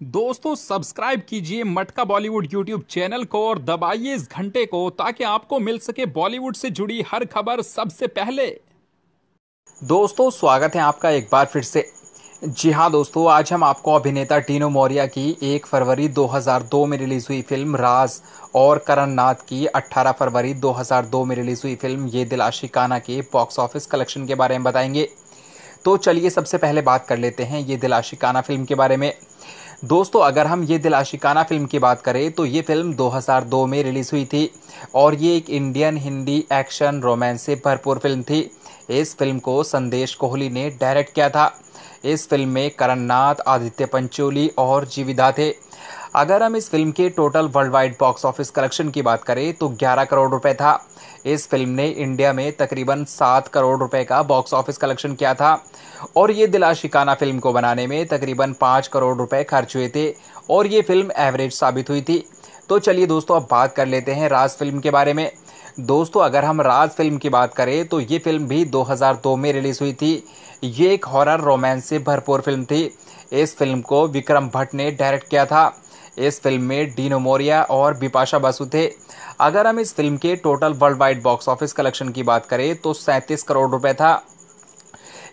दोस्तों सब्सक्राइब कीजिए मटका बॉलीवुड यूट्यूब चैनल को और दबाइए इस घंटे को ताकि आपको मिल सके बॉलीवुड से जुड़ी हर खबर सबसे पहले। दोस्तों, स्वागत है आपका एक बार फिर से। जी हाँ दोस्तों, आज हम आपको अभिनेता टीनो मौर्य की 1 फरवरी 2002 में रिलीज़ हुई फ़िल्म राज और करण नाथ की 18 फरवरी 2002 में रिलीज़ हुई फ़िल्म ये दिल आशिकाना के बॉक्स ऑफ़िस कलेक्शन के बारे में बताएँगे। तो चलिए सबसे पहले बात कर लेते हैं ये दिल आशिकाना फ़िल्म के बारे में। दोस्तों, अगर हम ये दिल आशिकाना फ़िल्म की बात करें तो ये फ़िल्म 2002 में रिलीज़ हुई थी और ये एक इंडियन हिंदी एक्शन रोमांस से भरपूर फ़िल्म थी। इस फ़िल्म को संदेश कोहली ने डायरेक्ट किया था। इस फ़िल्म में करण नाथ, आदित्य पंचोली और जीविदा थे। अगर हम इस फ़िल्म के total world wide box office collection की बात करें तो 11 करोड़ रुपए था। इस फ़िल्म ने इंडिया में तकरीबन सात करोड़ रुपए का बॉक्स ऑफ़िस कलेक्शन किया था। और ये दिला शिकाना फ़िल्म को बनाने में तकरीबन पाँच करोड़ रुपए खर्च हुए थे और ये फ़िल्म एवरेज साबित हुई थी। तो चलिए दोस्तों, अब बात कर लेते हैं राज फ़िल्म के बारे में। दोस्तों, अगर हम राज फ़िल्म की बात करें तो ये फ़िल्म भी 2002 में रिलीज़ हुई थी। ये एक हॉरर रोमांस से भरपूर फ़िल्म थी। इस फ़िल्म को विक्रम भट्ट ने डायरेक्ट किया था। इस फ़िल्म में डीनो मोरिया और बिपाशा बासु थे। अगर हम इस फ़िल्म के total world wide box office collection की बात करें तो सैंतीस करोड़ रुपए था।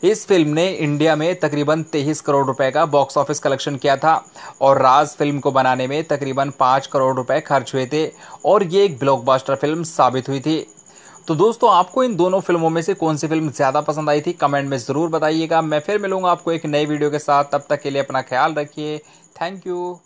इस फ़िल्म ने इंडिया में तकरीबन तेईस करोड़ रुपए का बॉक्स ऑफ़िस कलेक्शन किया था और राज फ़िल्म को बनाने में तकरीबन पाँच करोड़ रुपए खर्च हुए थे और ये एक ब्लॉकबस्टर फ़िल्म साबित हुई थी। तो दोस्तों, आपको इन दोनों फ़िल्मों में से कौन सी फ़िल्म ज़्यादा पसंद आई थी, कमेंट में ज़रूर बताइएगा। मैं फिर मिलूँगा आपको एक नई वीडियो के साथ। तब तक के लिए अपना ख्याल रखिए। Thank you.